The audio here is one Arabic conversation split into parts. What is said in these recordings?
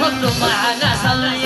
صلوا معنا صلي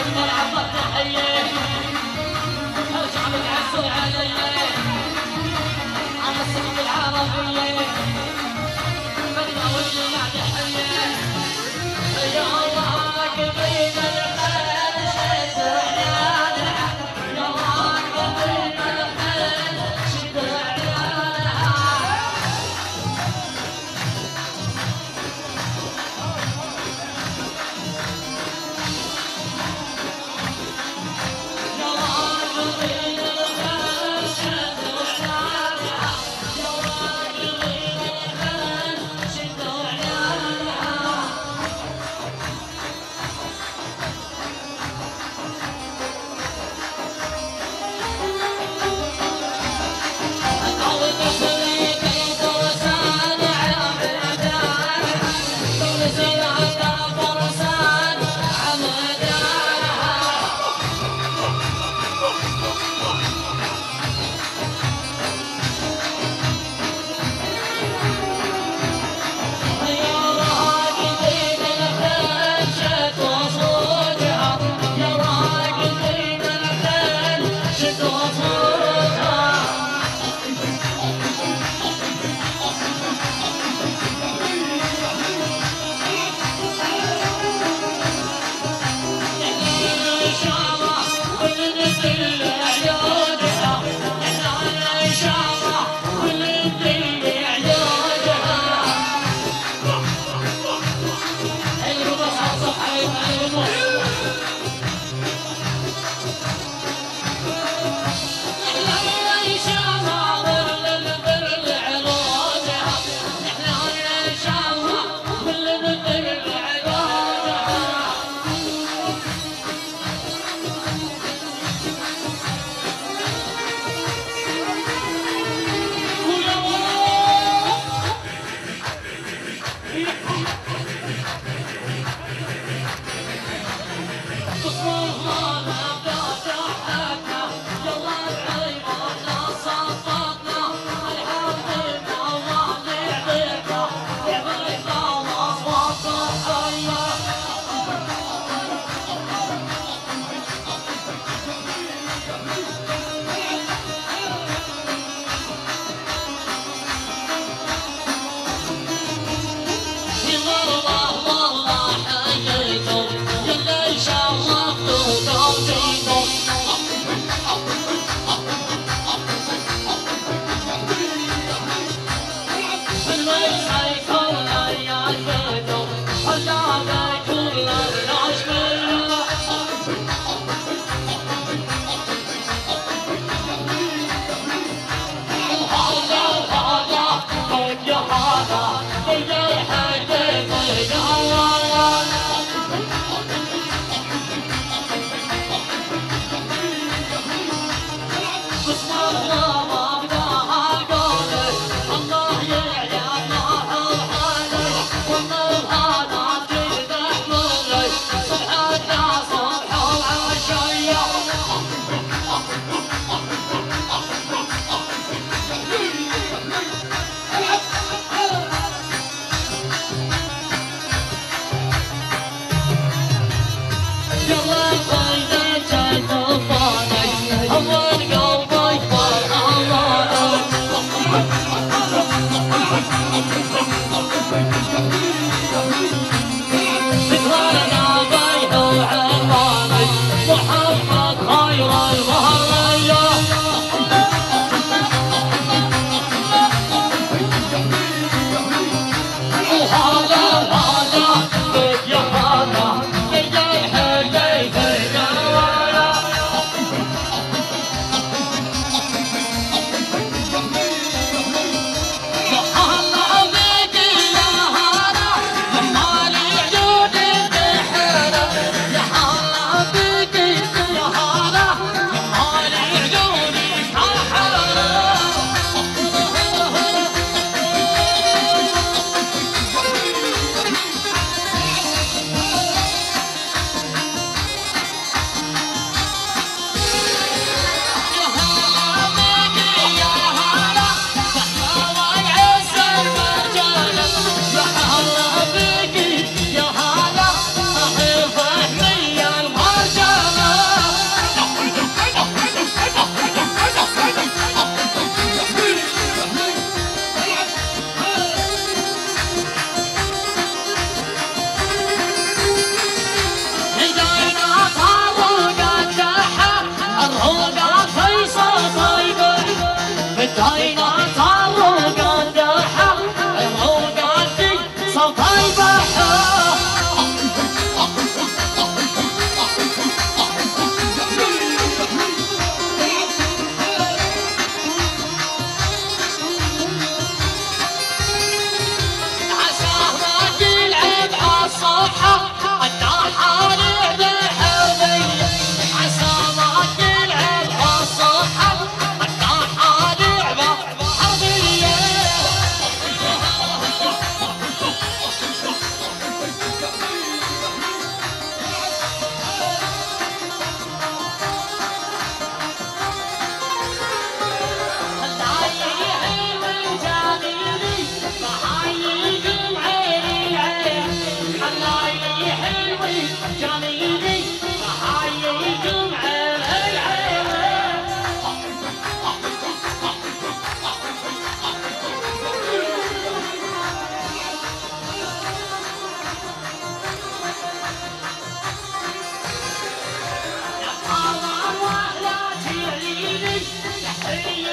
اجمل عبر تحيه ارجع متعسر علي على الصحب العربيه يا الله كبير الخير شسرنا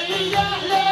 عاشوها يا الله